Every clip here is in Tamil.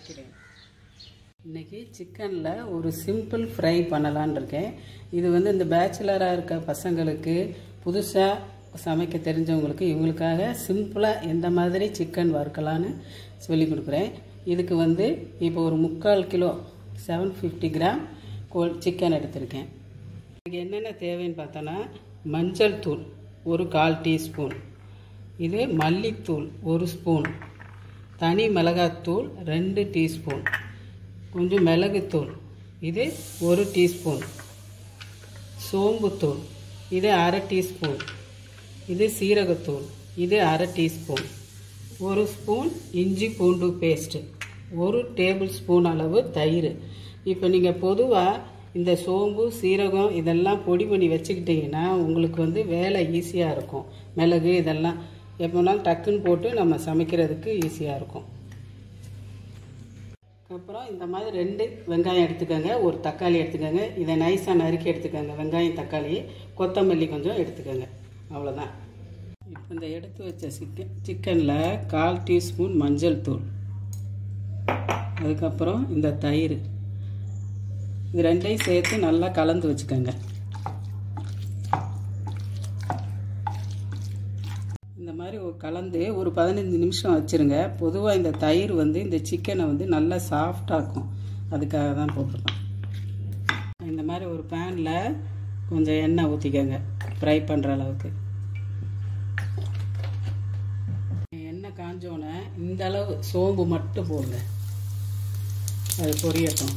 வைக்கிறேன். இன்றைக்கி இன்னைக்கு சிக்கனில் ஒரு சிம்பிள் ஃப்ரை பண்ணலான்னு இருக்கேன். இது வந்து இந்த பேச்சுலராக இருக்க பசங்களுக்கு புதுசாக சமைக்க தெரிஞ்சவங்களுக்கு இவங்களுக்காக சிம்பிளாக எந்த மாதிரி சிக்கன் வறுக்கலான்னு சொல்லி கொடுக்குறேன். இதுக்கு வந்து இப்போ ஒரு முக்கால் கிலோ செவன் ஃபிஃப்டி கிராம் கோல் சிக்கன் எடுத்திருக்கேன். இதுக்கு என்னென்ன தேவைன்னு பார்த்தோன்னா மஞ்சள் தூள் ஒரு கால் டீஸ்பூன். இது மல்லித்தூள் ஒரு ஸ்பூன். தனி மிளகாத்தூள் ரெண்டு டீஸ்பூன். கொஞ்சம் மிளகுத்தூள். இது ஒரு டீஸ்பூன். சோம்புத்தூள். இது அரை டீஸ்பூன். இது சீரகத்தூள். இது அரை டீஸ்பூன். ஒரு ஸ்பூன் இஞ்சி பூண்டு பேஸ்ட்டு. ஒரு டேபிள் ஸ்பூன் அளவு தயிர். இப்போ நீங்கள் பொதுவாக இந்த சோம்பு சீரகம் இதெல்லாம் பொடி பண்ணி வச்சுக்கிட்டிங்கன்னா உங்களுக்கு வந்து வேலை ஈஸியாக இருக்கும். மிளகு இதெல்லாம். எப்போனாலும் டக்குன்னு போட்டு நம்ம சமைக்கிறதுக்கு ஈஸியாக இருக்கும். அப்புறம் இந்த மாதிரி ரெண்டு வெங்காயம் எடுத்துக்கோங்க. ஒரு தக்காளி எடுத்துக்கோங்க. இதை நைஸாக நறுக்கி எடுத்துக்கோங்க. வெங்காயம் தக்காளி கொத்தமல்லி கொஞ்சம் எடுத்துக்கோங்க. அவ்வளோதான் இப்போ இந்த எடுத்து வச்ச சிக்கன் சிக்கனில் கால் டீஸ்பூன் மஞ்சள் தூள். அதுக்கப்புறம் இந்த தயிர். இது ரெண்டையும் சேர்த்து நல்லா கலந்து வச்சுக்கோங்க இந்த மாதிரி கலந்து ஒரு பதினஞ்சு நிமிஷம் வச்சுருங்க. பொதுவாக இந்த தயிர் வந்து இந்த சிக்கனை வந்து நல்லா சாஃப்டாக்கும் அதுக்காக தான் போட்டிருக்கோம். இந்த மாதிரி ஒரு பேனில் கொஞ்சம் எண்ணெய் ஊற்றிக்கோங்க ஃப்ரை பண்ணுற அளவுக்கு. எண்ணெய் காஞ்சோன்னே இந்த அளவு சோம்பு மட்டும் போடுங்க. அது பொரியட்டும்.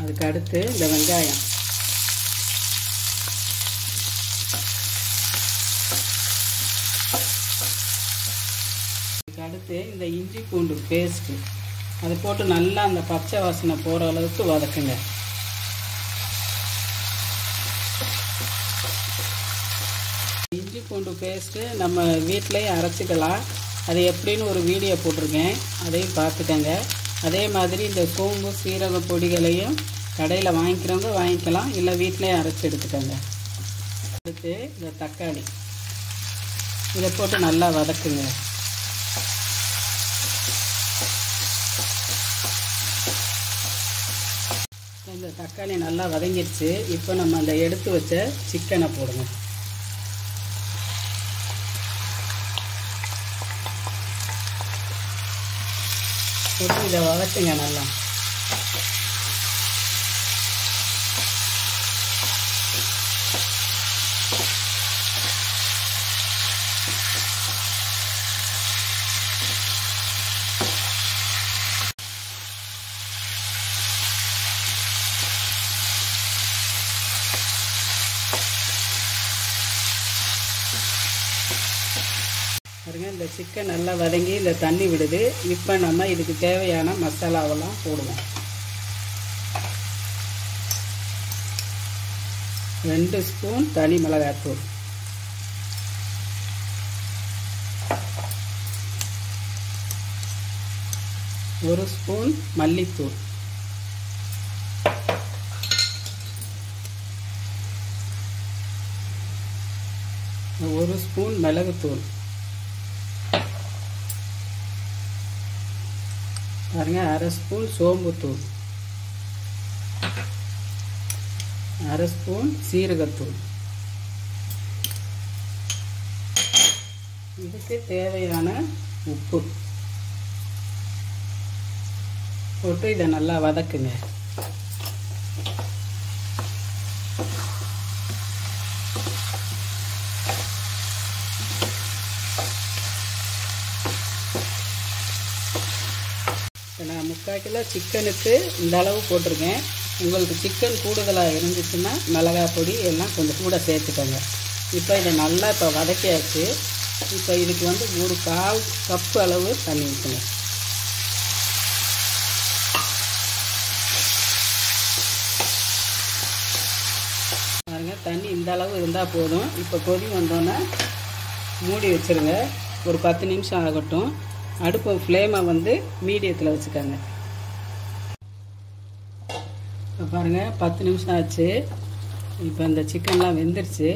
அதுக்கு அடுத்து இந்த வெங்காயம். எடுத்து இந்த இஞ்சி பூண்டு பேஸ்ட்டு அதை போட்டு நல்லா அந்த பச்சை வாசனை போகிற அளவுக்கு வதக்குங்க. இஞ்சி பூண்டு பேஸ்ட்டு நம்ம வீட்டிலேயே அரைச்சிக்கலாம். அது எப்படின்னு ஒரு வீடியோ போட்டிருக்கேன். அதையும் பார்த்துக்கங்க. அதே மாதிரி இந்த சோம்பு சீரக பொடிகளையும் கடையில் வாங்கிக்கிறவங்க வாங்கிக்கலாம். இல்லை வீட்டிலேயே அரைச்சி எடுத்துக்கோங்க. அடுத்து இந்த தக்காளி. இதை போட்டு நல்லா வதக்குங்க. இந்த தக்காளி நல்லா வதங்கிடுச்சு. இப்போ நம்ம அந்த எடுத்து வச்ச சிக்கனை போடுங்க போட்டு இதை வதக்குங்க நல்லா பாருங்க இந்த சிக்கன் நல்லா வதங்கி இந்த தண்ணி விடுது. இப்போ நம்ம இதுக்கு தேவையான மசாலாவெல்லாம் போடுவோம். ரெண்டு ஸ்பூன் தனி மிளகாய்த்தூள். ஒரு ஸ்பூன் மல்லித்தூள். ஒரு ஸ்பூன் மிளகுத்தூள். பாருங்க அரை ஸ்பூன் சோம்புத்தூள் அரை ஸ்பூன் சீரகத்தூள் இதுக்கு தேவையான உப்பு. போட்டு இதை நல்லா வதக்குங்க. இப்போ நான் முக்கால் கிலோ சிக்கனுக்கு இந்த அளவு போட்டிருக்கேன். உங்களுக்கு சிக்கன் கூடுதலாக இருந்துச்சுன்னா மிளகா பொடி எல்லாம் கொஞ்சம் கூட சேர்த்துக்கோங்க. இப்போ இதை நல்லா இப்போ வதக்கியாச்சு. இப்போ இதுக்கு வந்து ஒரு கால் கப்பு அளவு தண்ணி ஊற்றணும் பாருங்க தண்ணி இந்த அளவு இருந்தால் போதும். இப்போ கொதி வந்தோன்னே மூடி வச்சுருங்க. ஒரு பத்து நிமிஷம் ஆகட்டும். அடுப்பு ஃப்ளேமை வந்து மீடியத்தில் வச்சுக்கோங்க. இப்போ பாருங்கள் பத்து நிமிஷம் ஆச்சு. இப்போ இந்த சிக்கன்லாம் வெந்துருச்சு.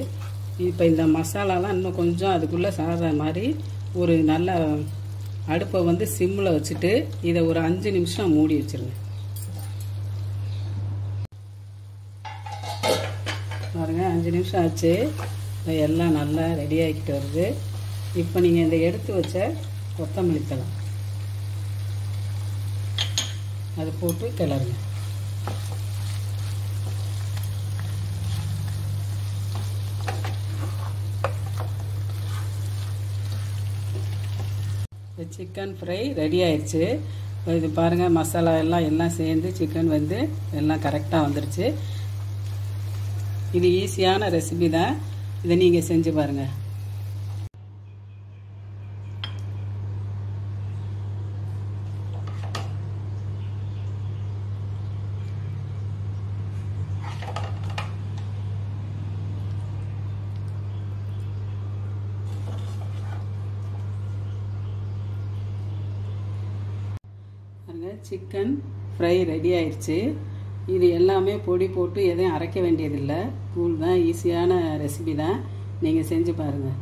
இப்போ இந்த மசாலாலாம் இன்னும் கொஞ்சம் அதுக்குள்ளே சாகிற மாதிரி ஒரு நல்ல அடுப்பை வந்து சிம்மில் வச்சுட்டு இதை ஒரு அஞ்சு நிமிஷம் மூடி வச்சிருங்க. பாருங்க அஞ்சு நிமிஷம் ஆச்சு. இப்போ எல்லாம் நல்லா ரெடி ஆகிக்கிட்டு வருது. இப்போ நீங்கள் இந்த எடுத்து வச்ச கொத்தமல்லி தழை அது போட்டு கிளறுங்க. சிக்கன் ஃப்ரை ரெடி ஆயிடுச்சு இது பாருங்கள் மசாலா எல்லாம் எல்லாம் சேர்ந்து சிக்கன் வந்து எல்லாம் கரெக்டாக வந்துருச்சு. இது ஈஸியான ரெசிபி தான். இதை நீங்கள் செஞ்சு பாருங்கள் பாருங்க சிக்கன் ஃப்ரை ரெடி ஆயிடுச்சு இது எல்லாமே பொடி போட்டு எதையும் அரைக்க வேண்டியதில்லை. கூழ் தான் ஈஸியான ரெசிபி தான். நீங்கள் செஞ்சு பாருங்கள்